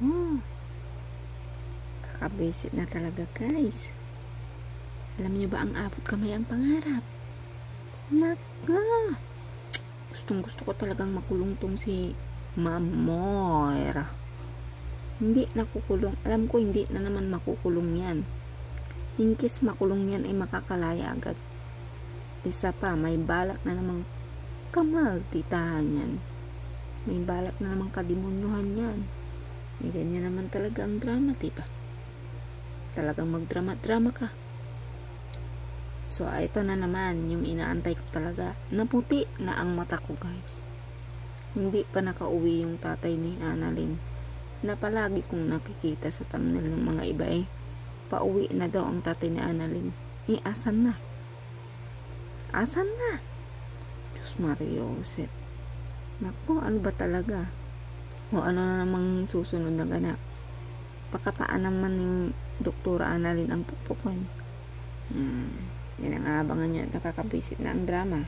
Oh. Kakabisit na talaga guys. Alam niyo ba ang abot kamay ang pangarap? Naka. Gustong gusto ko talagang makulong si Ma'am Moira. Hindi nakukulong. Alam ko hindi na naman makukulong yan. In case makulong yan ay makakalaya agad. Isa pa, may balak na namang kamalditahan yan. May balak na namang kademonyuhan yan. Eh, ganyan naman talaga ang drama, diba? Talagang magdrama-drama ka. So, ito na naman yung inaantay ko talaga. Naputi na ang mata ko, guys. Hindi pa nakauwi yung tatay ni Annalyn na palagi kong nakikita sa thumbnail ng mga iba eh. Pauwi na daw ang tatay ni Annalyn. Eh, asan na? Asan na? Diyos Mario Joseph. Naku, ano ba talaga? O ano na namang susunod na ganap? Pakapaan naman yung Doktora Annalyn ang pupukon. Hmm, yan ang abangan nyo. Nakakabisit na ang drama.